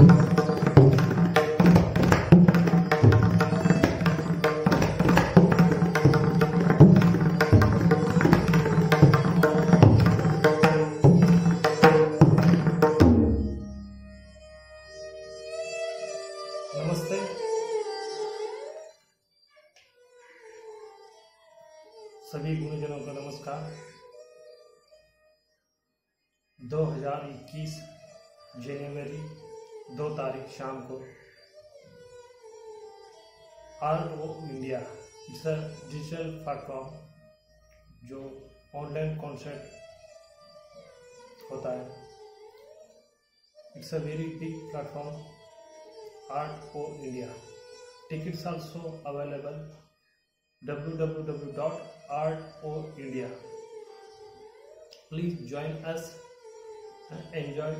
सभी गुरुजनों का नमस्कार। 2021 जनवरी दो तारीख शाम को। R O India digital platform जो ऑनलाइन कॉन्सर्ट होता है। It's a very big platform Arto India. Tickets also available www.artoindia please join us and enjoy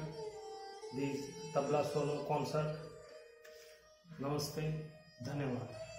the tabla solo concert. नमस्ते धन्यवाद।